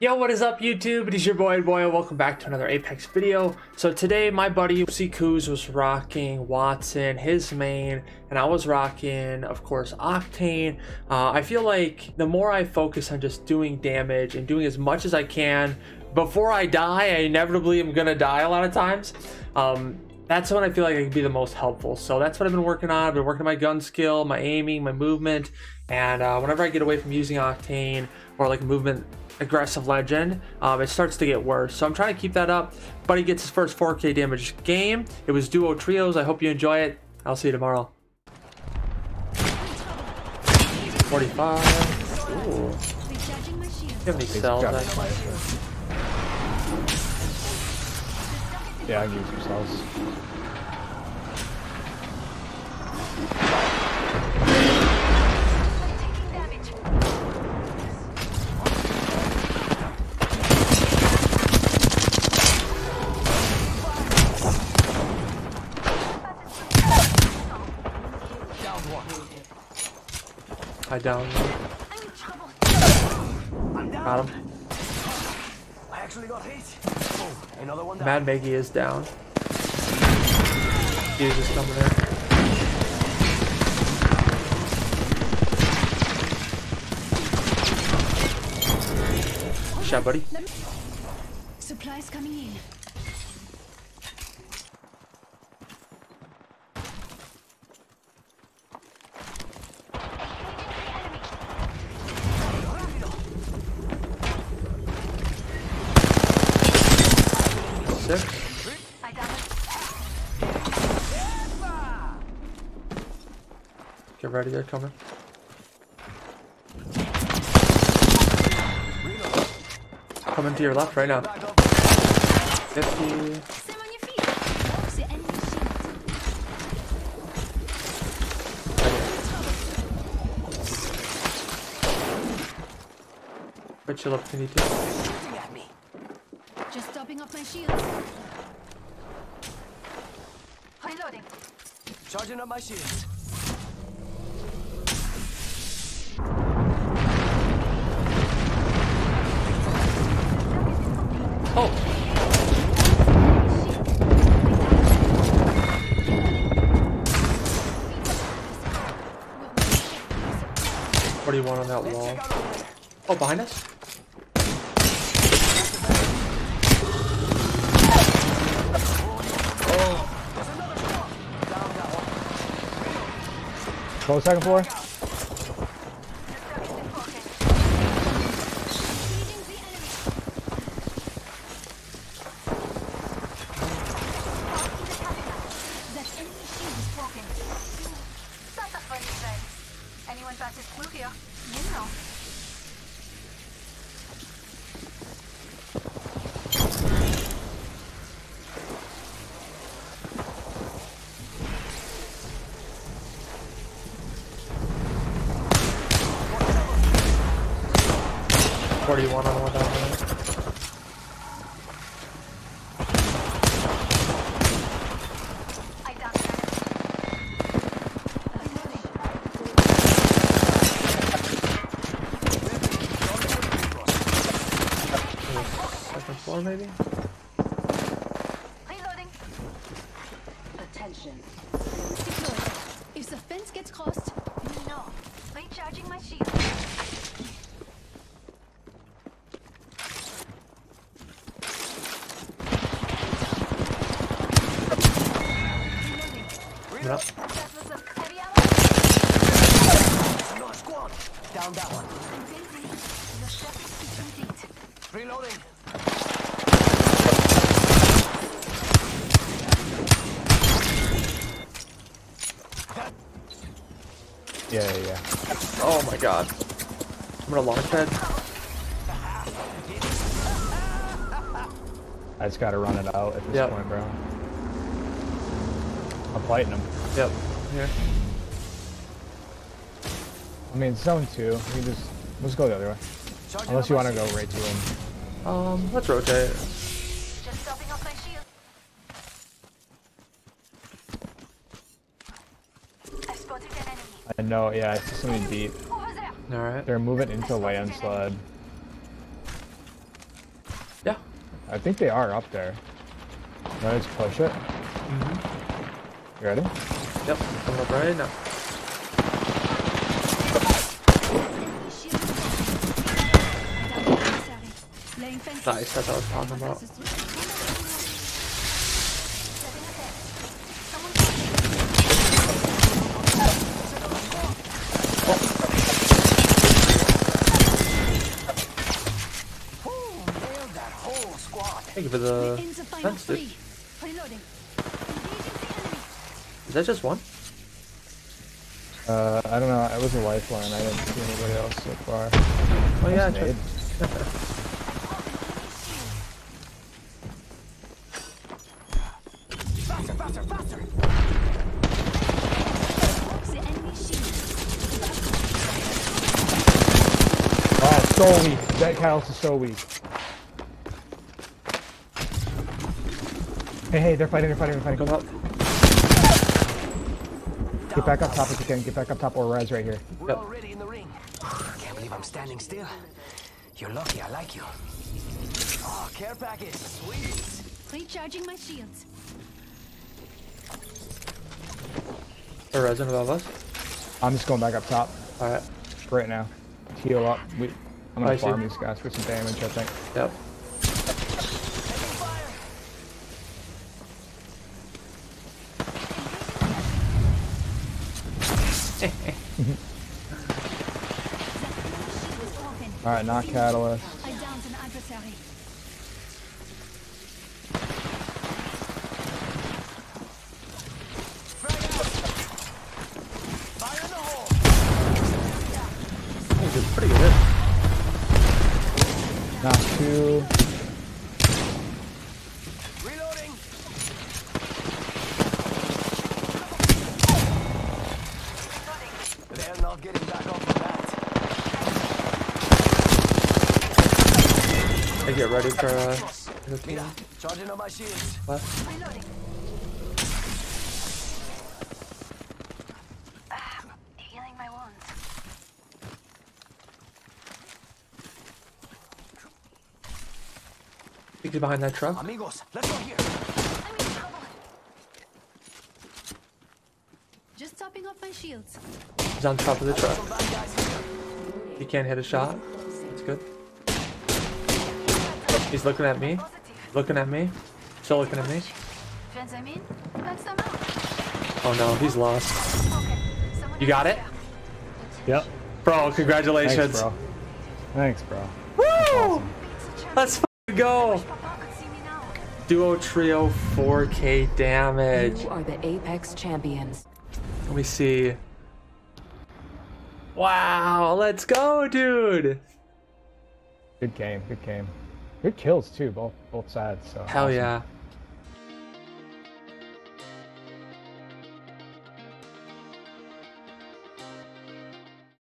Yo, what is up YouTube? It is your boy Boy. Welcome back to another Apex video. So today my buddy Kuz was rocking Wattson, his main, and I was rocking, of course, Octane. Uh, I feel like the more I focus on just doing damage and doing as much as I can before I die, I inevitably am gonna die a lot of times. Um, that's when I feel like I can be the most helpful. So that's what I've been working on. I've been working on my gun skill, my aiming, my movement, and uh, whenever I get away from using Octane or like movement aggressive legend, um, it starts to get worse. So I'm trying to keep that up. Buddy gets his first 4K damage game. It was duo trios. I hope you enjoy it. I'll see you tomorrow. 45. Ooh. Do you have any cells? Yeah, I can use cells. I down. Got him. I actually got hit. Oh, another one. Mad Maggie is down. He's just coming in. Shot, buddy. Supplies coming in. Get ready, they're coming. Coming to your left right now. 50. Stay on your feet. The enemy shield. But chill up if you need to. Me. Just topping up my shields. Reloading. Charging up my shields. Oh! What do you want on that wall? Oh, behind us? Go second floor. Anyone touches blue here, you know. Forty-one on one down there. I downed an enemy. Second floor, maybe? Reloading. Attention. Deployed. If the fence gets crossed, No. Recharging my shield. Coming up. That was a heavy ammo. Another squad. Down that one. The circuit is complete. Reloading. Yeah, yeah, yeah. Oh my god. I'm gonna launch pad. I just gotta run it out at this Yep. point, bro. I'm fighting him. Yep. Here. I mean, zone two. We just let's go the other way. Unless you want to go right to him. Um, let's rotate. Just topping off my shield. I spotted an enemy. I know. Yeah, it's just something deep. Alright. They're moving into landslide. Yeah. I think they are up there. Let's push it. Mm-hmm. You ready? Yep. Coming up right now. Enemy shield is broken. Down adversary. Laying fences. Nice. That's what I was talking about. Thank you for the Ends of final fence, dude. three. Reloading. Engaging the enemy. Is that just one? Uh, I don't know. It was a lifeline. I didn't see anybody else so far. Oh yeah. I Nade. Faster, faster, faster! Broke the enemy shield. Oh, so weak. That Kyle's is so weak. Hey, hey, they're fighting, they're fighting, they're fighting. Come fighting. up. Get back up top if you can. Get back up top or rise right here. We're Yep. already in the ring. Can't believe I'm standing still. You're lucky I like you. Oh, care package. Sweet. Recharging my shields. A resin above us. I'm just going back up top All right. right now. Heal up. We, I'm gonna see. farm these guys for some damage, I think. Yep. Taking fire. Shield is broken. Alright, knock catalyst. I downed an adversary. Frag out. Fire in the hole. That was a pretty good. hit. Knock two. Reloading. They're not getting back off the bat. I get ready for uh. the team. Charging on my shields. What? Reloading. Healing my wounds. Think behind that truck. Amigos, let's go here. I'm in trouble. Just topping off my shields. He's on top of the truck. Some bad guys here. He can't hit a shot. That's good. He's looking at me. Positive. Looking at me. Still looking at me. Friends I mean? That's them out. Oh no, he's lost. You got it? Yep. Bro, congratulations. Thanks, bro. Thanks, bro. Woo! Beats the Let's go. Papa could see me now. Duo trio 4k damage. You are the Apex champions. Let me see. Wow, let's go, dude. Good game, good game. Good kills too, both both sides. So Hell awesome. yeah.